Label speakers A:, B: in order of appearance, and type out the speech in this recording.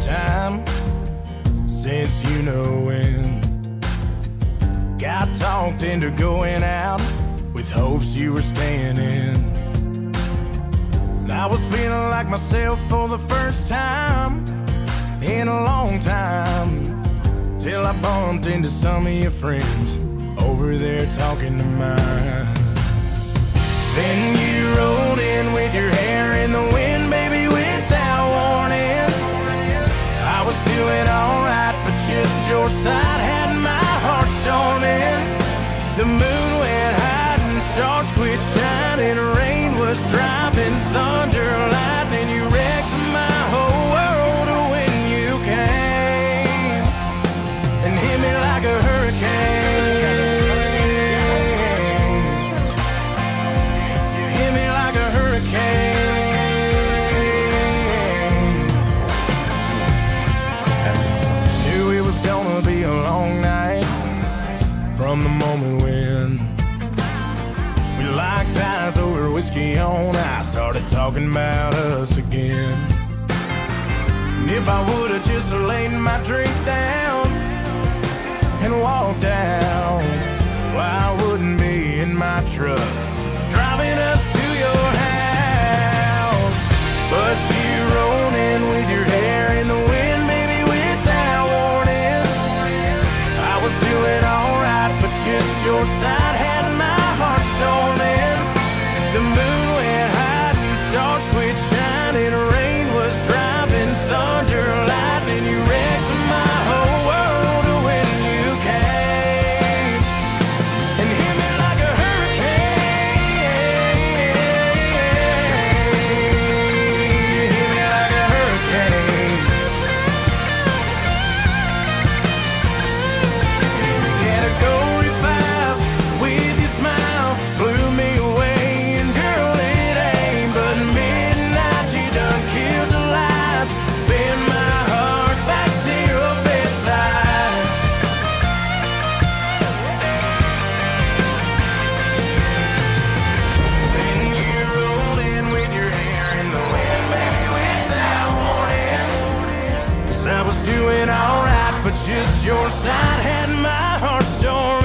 A: time since you know when. Got talked into going out with hopes you were staying in. I was feeling like myself for the first time in a long time. Till I bumped into some of your friends over there talking to mine. Then you rolled stars quit shining. Rain was driving, thunder, lightning. You wrecked my whole world when you came and hit me like a hurricane. You hit me like a hurricane. Knew it was gonna be a long night from the moment when whiskey on ice, started talking about us again. And if I would've just laid my drink down and walked out, well, I wouldn't be in my truck driving us to your house. But you rolled in with your hair in the wind, baby, without warning. I was doing alright, but just your side had shining. Rain but just your side had my heart storming.